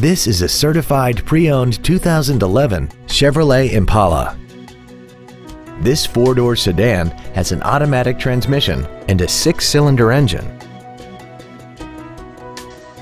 This is a certified pre-owned 2011 Chevrolet Impala. This four-door sedan has an automatic transmission and a six-cylinder engine.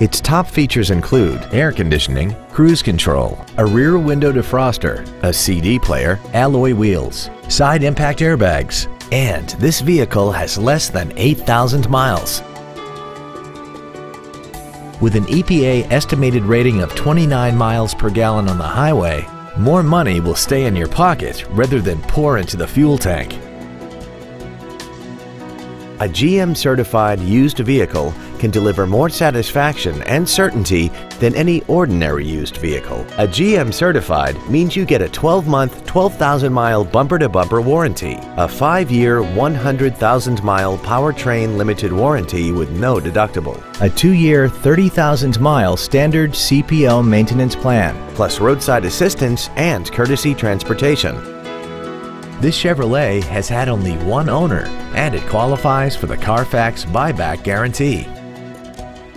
Its top features include air conditioning, cruise control, a rear window defroster, a CD player, alloy wheels, side impact airbags, and this vehicle has less than 8,000 miles. With an EPA estimated rating of 29 miles per gallon on the highway, more money will stay in your pocket rather than pour into the fuel tank. A GM certified used vehicle can deliver more satisfaction and certainty than any ordinary used vehicle. A GM certified means you get a 12 month, 12,000 mile bumper to bumper warranty, a 5 year, 100,000 mile powertrain limited warranty with no deductible, a 2 year, 30,000 mile standard CPO maintenance plan, plus roadside assistance and courtesy transportation. This Chevrolet has had only one owner and it qualifies for the Carfax buyback guarantee.